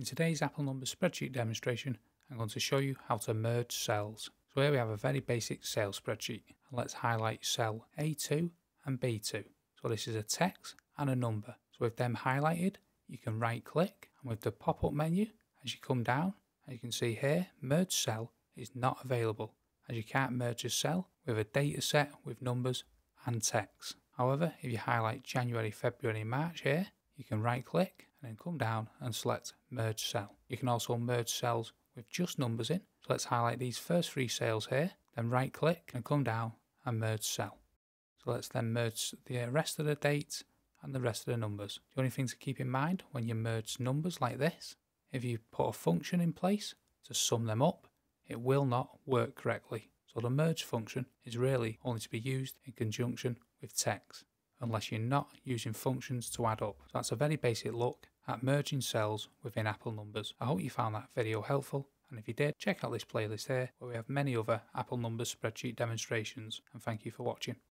In today's Apple Numbers spreadsheet demonstration, I'm going to show you how to merge cells. So here we have a very basic cell spreadsheet. Let's highlight cell A2 and B2. So this is a text and a number. So with them highlighted, you can right click and with the pop-up menu, as you come down, as you can see here, merge cell is not available as you can't merge a cell with a data set with numbers and text. However, if you highlight January, February, March here, you can right click and then come down and select merge cell. You can also merge cells with just numbers in. So let's highlight these first three cells here, then right click and come down and merge cell. So let's then merge the rest of the dates and the rest of the numbers. The only thing to keep in mind when you merge numbers like this, if you put a function in place to sum them up, it will not work correctly. So the merge function is really only to be used in conjunction with text unless you're not using functions to add up. So that's a very basic look at merging cells within Apple numbers. I hope you found that video helpful and if you did, check out this playlist here where we have many other Apple numbers spreadsheet demonstrations and thank you for watching.